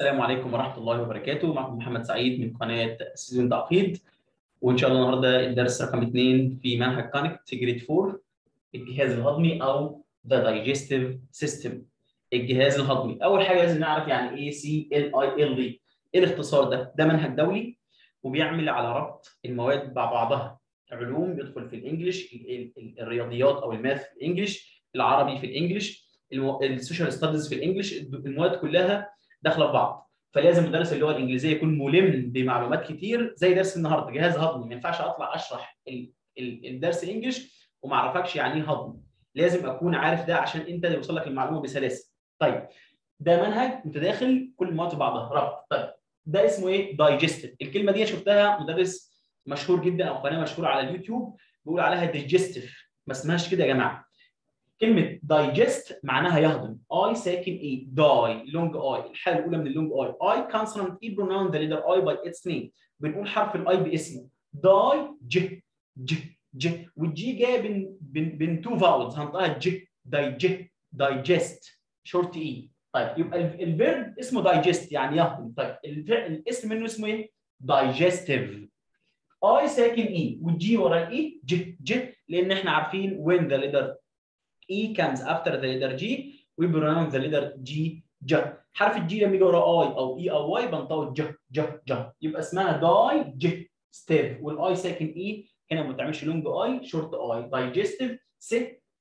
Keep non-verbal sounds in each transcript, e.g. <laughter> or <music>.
السلام عليكم ورحمة الله وبركاته. معكم محمد سعيد من قناة سيزون تعقيد. وإن شاء الله النهاردة الدرس رقم اثنين في منهج Connect grade 4 الجهاز الهضمي أو The Digestive System. الجهاز الهضمي. أول حاجة لازم نعرف يعني إيه C L I L دي إيه الاختصار ده؟ ده منهج دولي وبيعمل على ربط المواد مع بعضها. علوم بيدخل في الإنجليش الرياضيات أو الماث في الإنجليش العربي في الإنجليش ال social studies في ال English المواد كلها داخله في بعض. فلازم مدرس اللغة الإنجليزية يكون ملم بمعلومات كتير زي درس النهارده جهاز هضمي. ما ينفعش أطلع أشرح الدرس English وما أعرفكش يعني إيه هضم لازم أكون عارف ده عشان أنت يوصل لك المعلومة بسلاسة. طيب ده منهج متداخل كل المواد بعضها. ربط طيب ده اسمه إيه؟ دايجستيف الكلمة دي شفتها مدرس مشهور جدا أو قناة مشهورة على اليوتيوب بيقول عليها digestive ما اسمهاش كده يا جماعة. كلمة digest معناها يهضم. i ساكن e داي long i الحاله الأولى من ال long i i consonant e pronounce the letter i by its name بنقول حرف ال i باسمه. داي ج. ج. ج. والجي جاية بين بين بين two vowels هنطقها ج. دايج digest. short e طيب يبقى ال verb اسمه digest يعني يهضم. طيب الاسم منه اسمه إيه؟ digestive i ساكن e وال g ورا ال e ج. ج. لأن إحنا عارفين when the letter e comes after the letter g we pronounce the letter g ج حرف الجي لما يجي ورا e أو i أو y بنطقه ج ج ج يبقى اسمها داي ج ستيف وال i ساكن e هنا ما بتعملش long i short i digestive س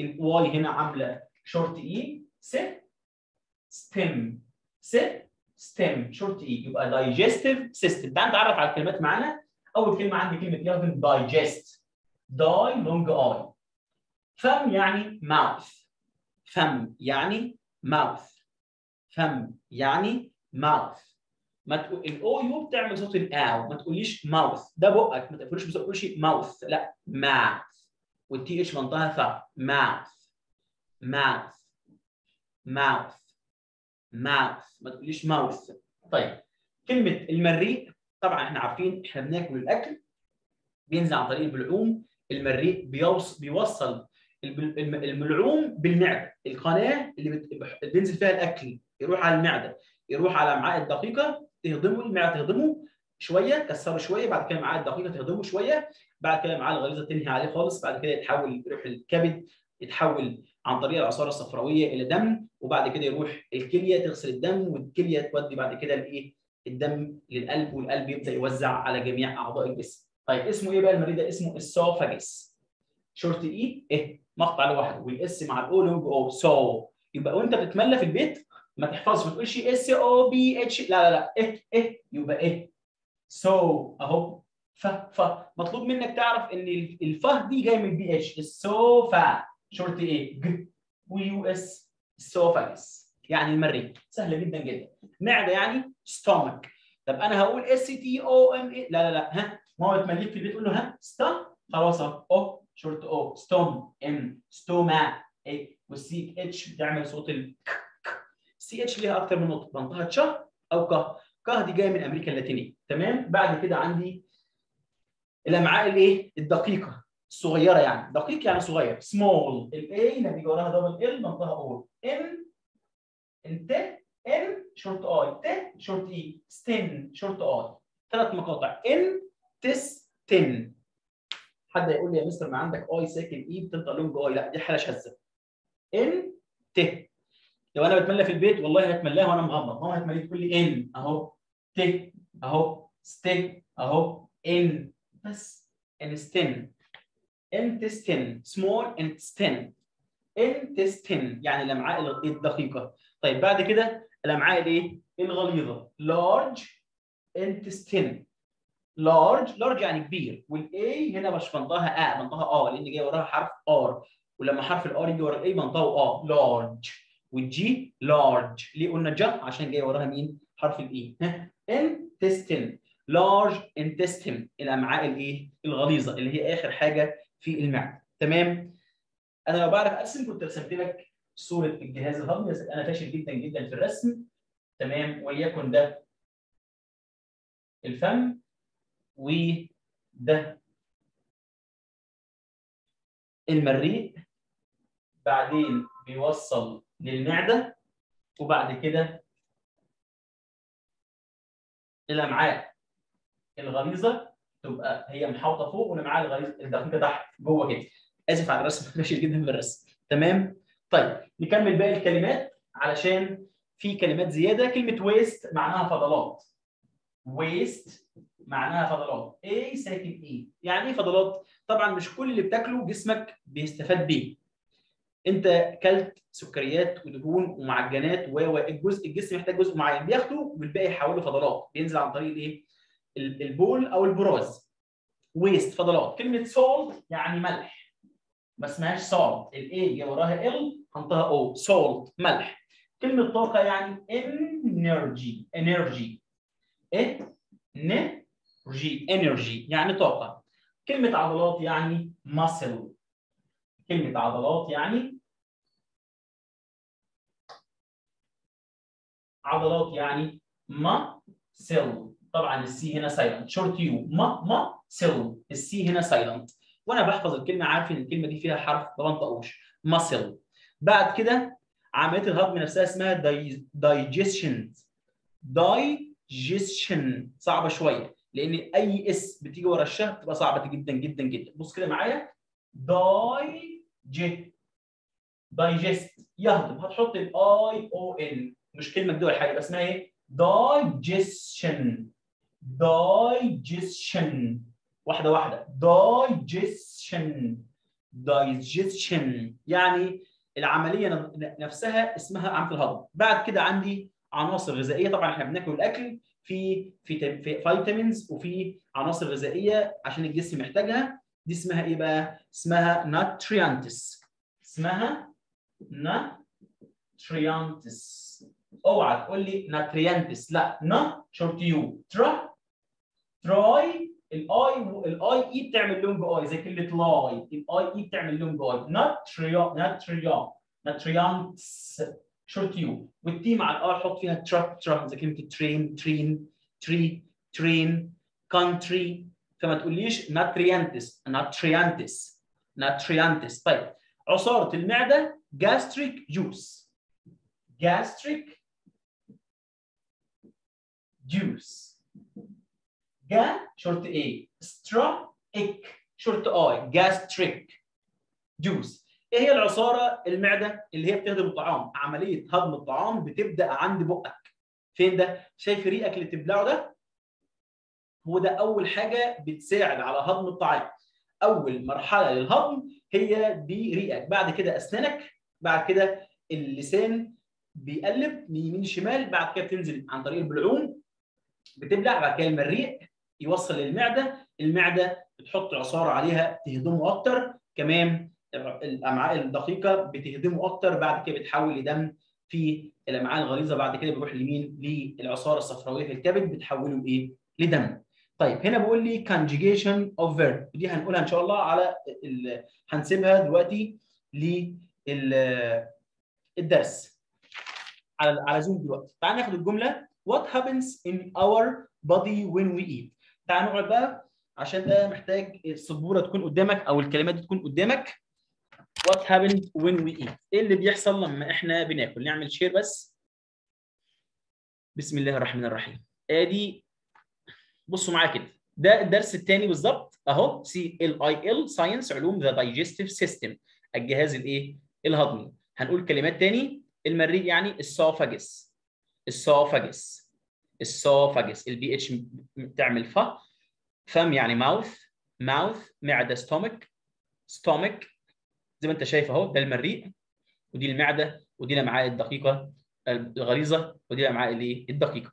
ال y هنا عاملة short i س ستيم س ستيم short e يبقى digestive system تعال نتعرف على الكلمات معانا. أول كلمة عندي كلمة يهضم digest داي long i فم يعني mouth فم يعني mouth فم يعني mouth ما تقول ال o u بتعمل صوت الاو ما تقوليش mouth ده بقك. ما تقولش ما تقولش mouth لا mouth وال t h منطقها ث mouth ماوث ماوث ماوث ما تقوليش ماوث طيب كلمة المريء. طبعا إحنا عارفين إحنا بناكل الأكل بينزل عن طريق البلعوم. المريء بيوصل الملعوم بالمعدة القناة اللي بينزل فيها الأكل يروح على المعدة يروح على الامعاء الدقيقة تهضمه المعدة تهضمه شوية تكسره شوية بعد كده الامعاء الدقيقة تهضمه شوية بعد كده الامعاء الغليظه تنهي عليه خالص بعد كده يتحول يروح الكبد يتحول عن طريق العصارة الصفراوية إلى دم وبعد كده يروح الكلية تغسل الدم والكلية تودي بعد كده لإيه الدم للقلب والقلب يبدأ يوزع على جميع أعضاء الجسم. طيب اسمه إيه بقى المريء ده؟ اسمه esophagus. short e إيه مقطع لوحده وال s مع ال o long o سو يبقى وانت بتتملى في البيت ما تحفظش ما تقولش s o p h لا لا لا إيه إيه يبقى إيه. سو أهو ف ف. مطلوب منك تعرف إن الفه دي جاية من البي اتش السوفا. short a ج و u s esophagus يعني المريء سهلة جدا جدا. معدة يعني stomach طب أنا هقول s t o m a لا لا لا ها؟ ما هو تمليك في البيت تقول له ها؟ ستا خلاص أهو. short o ستوم ام ستوما اي والسي اتش بتعمل صوت ال سي اتش ليها أكثر من نقطة. بنطقها تش أو ك ك دي جاية من أمريكا اللاتينية. تمام؟ بعد كده عندي الأمعاء الايه الدقيقة. الصغيره يعني. دقيق يعني صغير. سمول الاي يجي وراها double l بنطقها أو ام انت ان short i ت short e ستين short i ثلاث مقاطع. ان تس تن حد يقول لي يا مستر ما عندك i ساكن e بتنطق long i لا دي حالة شاذة. إن ت. لو أنا بتملى في البيت والله هتملاها وأنا مغمض. ماما هتملي تقول لي إن. أهو. ت. أهو. ستين أهو. إن. بس. انستين intestine small intestine intestine يعني الامعاء الدقيقة. طيب بعد كده الامعاء الايه الغليظة. large intestine large large يعني كبير. وال a هنا مش بنطقها a بنطقها آه لأن جاي وراها حرف r ولما حرف ال r يجي ورا ال a بنطقه آه large وال g large ليه قلنا جا عشان جاي وراها مين؟ حرف ال e intestine large intestine الامعاء الايه الغليظة اللي هي آخر حاجة في المعدة. تمام؟ أنا لو بعرف ارسم كنت رسمت لك صورة الجهاز الهضمي. بس أنا فاشل جدا جدا في الرسم. تمام؟ وليكن ده الفم. وده المريء بعدين بيوصل للمعدة وبعد كده الأمعاء الغليظة تبقى هي محاوطة فوق والأمعاء الغليظة الدقيقة تحت جوه كده. آسف على الرسم <laughs> ماشي جدا في الرسم تمام؟ طيب نكمل باقي الكلمات علشان في كلمات زيادة كلمة waste معناها فضلات. waste معناها فضلات. a ساكن e يعني إيه فضلات؟ طبعا مش كل اللي بتاكله جسمك بيستفاد بيه. أنت كلت سكريات ودهون ومعجنات و الجزء الجسم محتاج جزء معين. بياخده والباقي يحوله فضلات. بينزل عن طريق الايه البول أو البراز. waste فضلات. كلمة salt يعني ملح. ما اسمهاش salt ال a وراها l هنطقها أو salt ملح. كلمة طاقة يعني energy energy energy energy يعني طاقة. كلمة عضلات يعني muscle. كلمة عضلات يعني عضلات يعني muscle طبعا ال C هنا silent short u. ما muscle ال C هنا silent وأنا بحفظ الكلمة عارف ان الكلمة دي فيها حرف ما بنطقوش muscle بعد كده عملية الهضم نفسها اسمها دايجيشن دايجيشن صعبة شوية لأن أي اس بتيجي ورا الشه بتبقى صعبة جدا جدا جدا. بص كده معايا. داي جي دايجست يهضم. هتحط الاي أو ان مش كلمة جدول حاجة بس اسمها إيه؟ Digestion. Digestion. واحدة واحدة. Digestion. Digestion. يعني العملية نفسها اسمها عملية الهضم. بعد كده عندي عناصر غذائية. طبعا إحنا بناكل الأكل في في في vitamins وفي عناصر غذائية عشان الجسم محتاجها دي اسمها إيه بقى؟ اسمها nutrients اسمها nutrients أوعى تقول لي nutrients لا nu short u. tri تراي. الاي الاي آي بتعمل لونج آي زي كلمة لاي. الاي آي بتعمل لونج آي. ناتريا ناتريا ناتريانتس شورت يو والتي مع الاي حط فيها ترا ترا زي كلمه ترين ترين تري ترين كونتري فما تقوليش ناتريانتس ناتريانتس ناتريانتس طيب عصاره المعده gastric juice. Gastric juice. ga short A. stra ic short I gastric juice. إيه هي العصارة؟ المعدة اللي هي بتهضم الطعام. عملية هضم الطعام بتبدأ عند بقك. فين ده؟ شايف ريقك اللي بتبلعه ده؟ هو ده أول حاجة بتساعد على هضم الطعام. أول مرحلة للهضم هي دي ريقك بعد كده أسنانك بعد كده اللسان بيقلب من يمين لشمال بعد كده بتنزل عن طريق البلعوم بتبلع بعد كده المريء يوصل للمعدة. المعدة بتحط عصارة عليها تهضمه أكتر. كمان الأمعاء الدقيقة بتهضمه أكتر بعد كده بتحول لدم في الأمعاء الغليظة بعد كده بيروح لمين للعصارة الصفراوية في الكبد بتحوله لايه لدم. طيب هنا بيقول لي conjugation of verb. ودي هنقولها إن شاء الله على ال... هنسيبها دلوقتي للدرس على على زوم دلوقتي. تعال ناخد الجملة. What happens in our body when we eat? تعال نقعد بقى عشان ده محتاج السبورة تكون قدامك أو الكلمات تكون قدامك. What happens when we eat. إيه اللي بيحصل لما إحنا بناكل؟ نعمل شير بس. بسم الله الرحمن الرحيم. آدي بصوا معايا كده. ده الدرس الثاني بالظبط. أهو CLIL science علوم the digestive system الجهاز الإيه؟ الهضمي. هنقول كلمات تاني. المريء يعني esophagus. esophagus. esophagus. ال ph بتعمل ف. فم يعني mouth ماوث معدة stomach stomach زي ما انت شايف اهو ده المريء ودي المعدة ودي الامعاء الدقيقة الغليظة ودي الامعاء الايه؟ الدقيقة.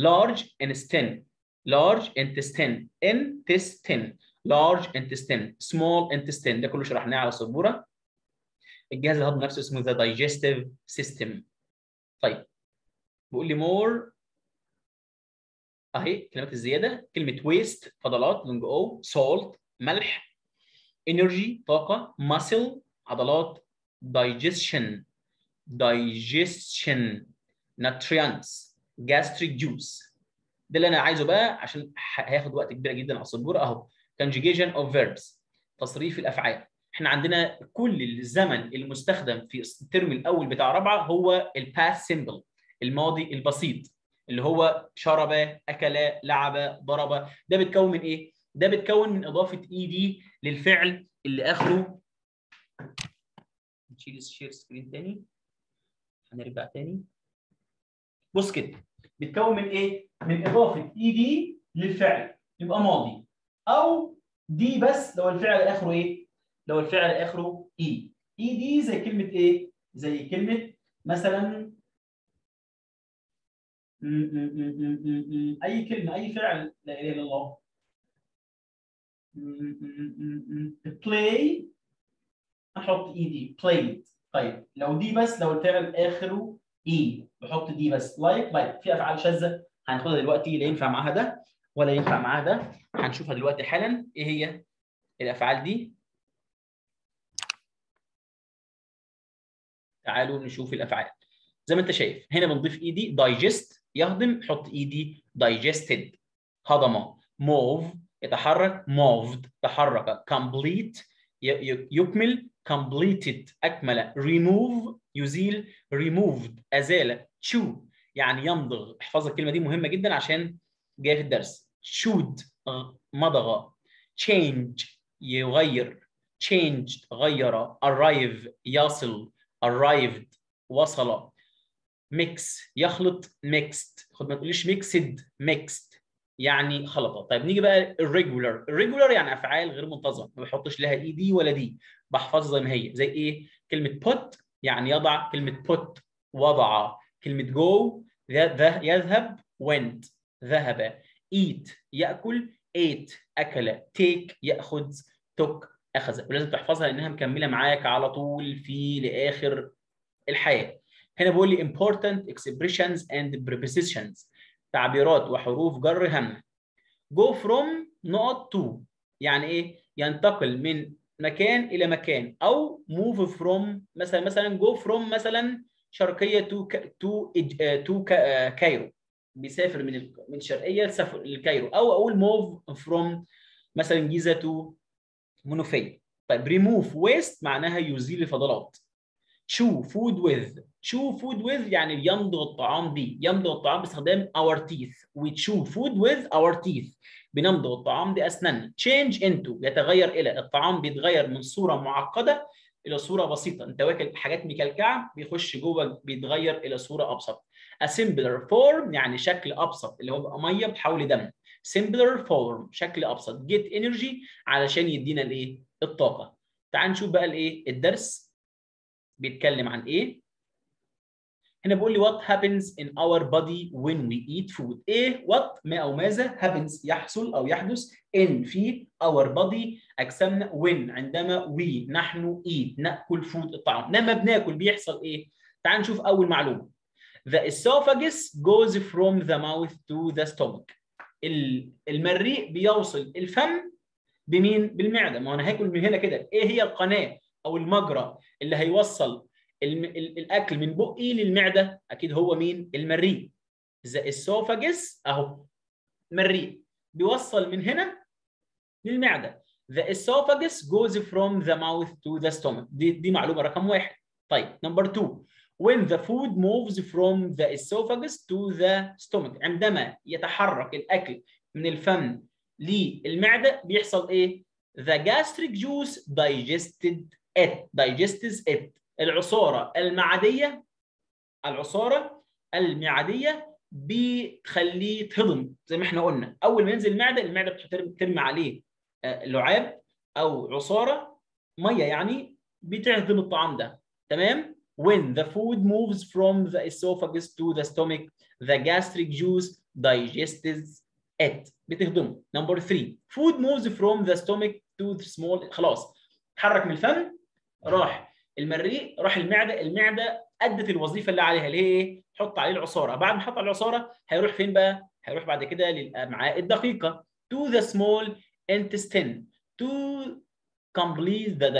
Large intestine large intestine intestine large intestine small intestine ده كله شرحناه على السبوره الجهاز الهضمي نفسه اسمه the digestive system. طيب بيقول لي more اهي كلمات الزيادة كلمة waste فضلات لونج أو salt ملح. Energy طاقة muscle عضلات digestion. Digestion. Nutrients. Gastric juice. ده اللي أنا عايزه بقى عشان هياخد وقت كبير جدا. على السبوره أهو. Conjugation of verbs. تصريف الأفعال. إحنا عندنا كل الزمن المستخدم في الترم الأول بتاع رابعة هو ال past simple الماضي البسيط اللي هو شرب أكل لعب ضرب. ده بيتكون من إيه؟ ده بيتكون من إضافة ed للفعل اللي آخره. نشيل ال share screen تاني. هنرجع تاني. بص كده بيتكون من إيه؟ من إضافة ed للفعل. يبقى ماضي. أو d بس لو الفعل آخره إيه؟ لو الفعل آخره e e d زي كلمة إيه؟ زي كلمة مثلا أي كلمة أي فعل لا إله إلا الله. Play أحط ed played طيب لو d بس لو الفعل آخره e بحط d بس. like like في أفعال شاذة هناخدها دلوقتي لا ينفع معاها ده ولا ينفع معاها ده هنشوفها دلوقتي حالا. إيه هي الأفعال دي؟ تعالوا نشوف الأفعال. زي ما أنت شايف هنا بنضيف ed digest يهضم حط ed digested هضم موف يتحرك موفد تحرك كومبليت يكمل completed أكمل remove يزيل removed أزال chew. يعني يمضغ احفظ الكلمة دي مهمة جدا عشان جاية في الدرس. should مضغ. change يغير. changed غير. arrive يصل. arrived وصل. mix يخلط. mixed. خد ما تقوليش mixed mixed. يعني خلطة. طيب نيجي بقى ال irregular ال irregular يعني أفعال غير منتظمة ما بحطش لها ed ولا d. بحفظها زي ما هي زي إيه؟ كلمة put يعني يضع كلمة put وضع كلمة go يذهب went ذهب eat يأكل ate أكل take يأخذ took أخذ. ولازم تحفظها لأنها مكملة معاك على طول في لآخر الحياة. هنا بيقول لي important expressions and prepositions. تعبيرات وحروف جر هم. go from نقط to يعني إيه؟ ينتقل من مكان إلى مكان أو move from مثلا مثلا go from مثلا شرقية to to to Cairo. بيسافر من من الشرقيه لسفر لل Cairo. أو أقول move from مثلا جيزة to منوفيه طيب remove waste معناها يزيل الفضلات. chew food with. Chew food with يعني يمضغ الطعام به يمضغ الطعام باستخدام our teeth. We chew food with our teeth. بنمضغ الطعام باسناننا change into. يتغير إلى. الطعام بيتغير من صورة معقدة إلى صورة بسيطة. أنت واكل حاجات مكلكعة بيخش جوه بيتغير إلى صورة أبسط. A simpler form يعني شكل أبسط اللي هو بقى مية بتحول دم. Simpler form شكل أبسط. Get energy علشان يدينا الإيه؟ الطاقة. تعال نشوف بقى الإيه؟ الدرس بيتكلم عن إيه؟ هنا بيقول لي what happens in our body when we eat food. إيه what? ما أو ماذا happens? يحصل أو يحدث in في our body. أجسامنا when عندما we نحن eat نأكل food الطعام. لما بناكل بيحصل إيه؟ تعال نشوف أول معلومة. The esophagus goes from the mouth to the stomach. المريء بيوصل الفم بمين؟ بالمعدة. ما أنا هاكل من هنا كده. إيه هي القناة أو المجرى اللي هيوصل الأكل من بقي للمعدة أكيد هو مين؟ المريء. ذا اسوفاجس أهو مريء. بيوصل من هنا للمعدة. The esophagus goes from the mouth to the stomach. دي دي معلومة رقم واحد. طيب نمبر 2 when the food moves from the esophagus to the stomach عندما يتحرك الأكل من الفم للمعدة بيحصل إيه؟ The gastric juice digested it digests it. العصارة المعدية العصارة المعدية بتخليه يتهضم زي ما إحنا قلنا. أول ما ينزل المعدة المعدة بترمي عليه لعاب أو عصارة مية يعني بتهضم الطعام ده. تمام؟ When the food moves from the esophagus to the stomach the gastric juice digests it. بتهضمه. نمبر 3 food moves from the stomach to the small خلاص. اتحرك من الفم راح المريء راح المعدة المعدة أدت الوظيفة اللي عليها. اللي هي إيه حط عليه العصارة. بعد ما حط عليه العصارة هيروح فين بقى؟ هيروح بعد كده للامعاء الدقيقة. To the small intestine. To complete the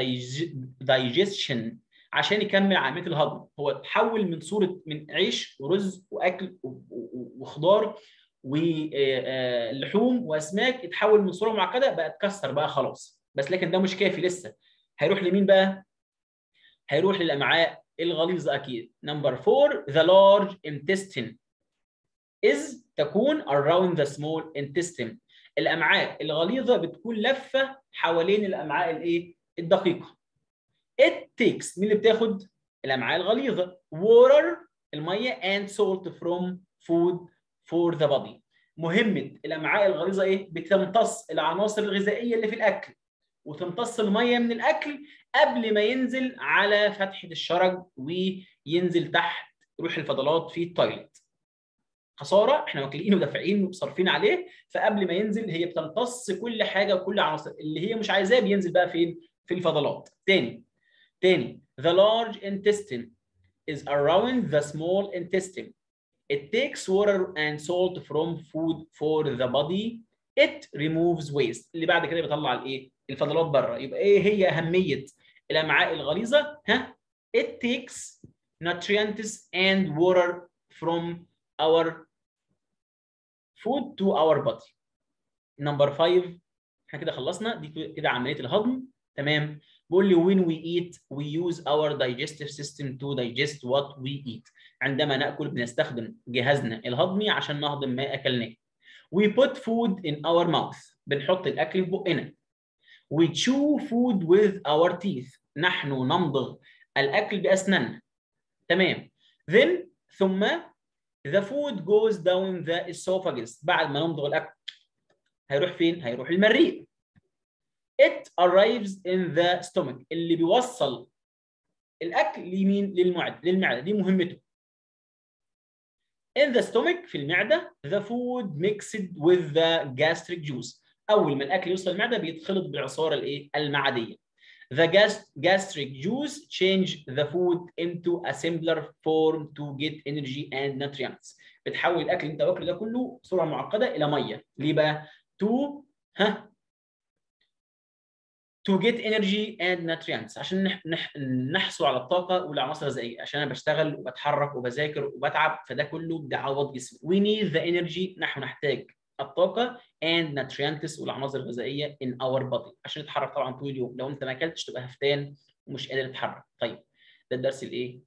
digestion. عشان يكمل عملية الهضم. هو تحول من صورة من عيش ورز وأكل وخضار ولحوم وأسماك. اتحول من صورة معقدة بقى اتكسر بقى خلاص. بس لكن ده مش كافي لسه. هيروح لمين بقى؟ هيروح للأمعاء الغليظه أكيد. number 4 the large intestine is تكون around the small intestine. الأمعاء الغليظة بتكون لفة حوالين الأمعاء الإيه؟ الدقيقة. It takes مين اللي بتاخد؟ الأمعاء الغليظة. Water المية and salt from food for the body. مهمه الأمعاء الغليظة إيه؟ بتمتص العناصر الغذائية اللي في الأكل. وتمتص المية من الأكل قبل ما ينزل على فتحة الشرج وينزل تحت يروح الفضلات في التويلت خسارة إحنا واكلين ودافعين وصارفين عليه فقبل ما ينزل هي بتمتص كل حاجة وكل عناصر اللي هي مش عايزاه بينزل بقى فين؟ في الفضلات. تاني تاني the large intestine is around the small intestine. It takes water and salt from food for the body. It removes waste. اللي بعد كده بيطلع الايه؟ الفضلات بره. يبقى إيه هي أهمية الامعاء الغليظه ها it takes nutrients and water from our food to our body number 5 إحنا كده خلصنا دي كده عمليه الهضم تمام بيقول لي when we eat we use our digestive system to digest what we eat عندما ناكل بنستخدم جهازنا الهضمي عشان نهضم ما اكلناه we put food in our mouth بنحط الاكل في بقنا we chew food with our teeth نحن نمضغ الاكل باسناننا تمام then ثم the food goes down the esophagus بعد ما نمضغ الاكل هيروح فين هيروح المريء it arrives in the stomach اللي بيوصل الاكل لمين للمعده للمعده دي مهمته in the stomach في المعده the food mixed with the gastric juice أول ما الأكل يوصل المعدة بيتخلط بالعصاره الإيه؟ المعدية. The gastric juice change the food into a simpler form to get energy and nutrients. بتحول الأكل اللي أنت واكله ده كله بصورة معقدة إلى مية. ليه بقى؟ To ها؟ to get energy and nutrients. عشان نح... نح... نحصل على الطاقة والعناصر الغذائية. عشان أنا بشتغل وبتحرك وبذاكر وبتعب فده كله بيعوض جسمي. We need the energy. نحن نحتاج. الطاقة and nutrients والعناصر الغذائية in our body عشان نتحرك طبعا طول اليوم. لو أنت ما أكلتش تبقى هفتان ومش قادر تتحرك. طيب ده الدرس الإيه؟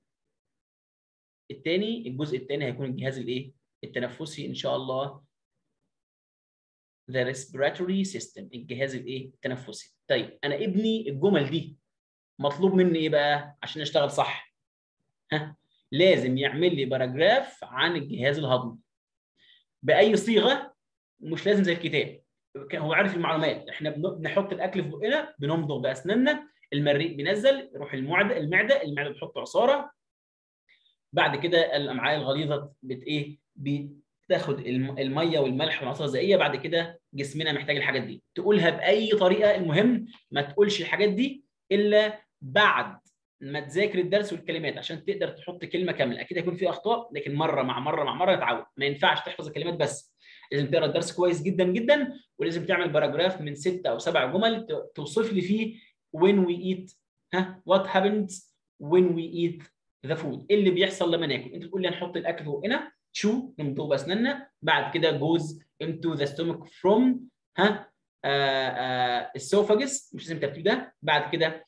الثاني الجزء الثاني هيكون الجهاز الإيه؟ التنفسي إن شاء الله. The respiratory system الجهاز الإيه؟ التنفسي. طيب أنا ابني الجمل دي مطلوب مني إيه بقى؟ عشان أشتغل صح. ها؟ لازم يعمل لي باراجراف عن الجهاز الهضمي. بأي صيغة؟ مش لازم زي الكتاب. هو عارف المعلومات. إحنا بنحط الأكل في بقنا بنمضغ بأسناننا. المريء بينزل يروح المعدة المعدة المعدة بتحط عصارة. بعد كده الأمعاء الغليظة بت إيه؟ بتاخد المية والملح والعناصر الغذائيه بعد كده جسمنا محتاج الحاجات دي. تقولها بأي طريقة المهم ما تقولش الحاجات دي إلا بعد ما تذاكر الدرس والكلمات عشان تقدر تحط كلمة كاملة. أكيد هيكون في أخطاء لكن مرة مع مرة مع مرة تتعود ما ينفعش تحفظ الكلمات بس. لازم تقرأ الدرس كويس جدا جدا ولازم تعمل باراجراف من ستة أو سبع جمل توصف لي فيه when we eat ها what happens when we eat the food. إيه اللي بيحصل لما ناكل؟ أنت تقول لي هنحط الأكل هنا شو نمضغ باسناننا بعد كده goes into the stomach from ها esophagus مش لازم الترتيب ده بعد كده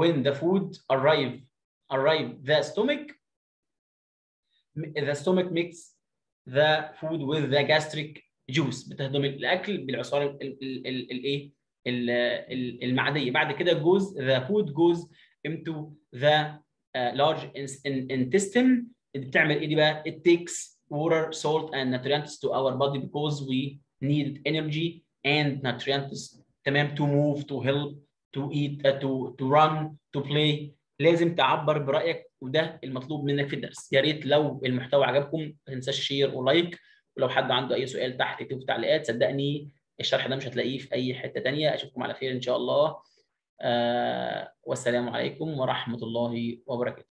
when the food arrive arrive the stomach the stomach mix the food with the gastric juice بتهضم الاكل بالعصاره الايه المعديه بعد كده goes the food goes into the uh, large intestine بتعمل ايه دي بقى it takes water salt and nutrients to our body because we need energy and nutrients تمام to move to help to eat uh, to to run to play. لازم تعبر برأيك وده المطلوب منك في الدرس. يا ريت لو المحتوى عجبكم ما تنساش share و like ولو حد عنده أي سؤال تحت اكتبه في تعليقات. صدقني الشرح ده مش هتلاقيه في أي حتة ثانية أشوفكم على خير إن شاء الله. آه والسلام عليكم ورحمة الله وبركاته.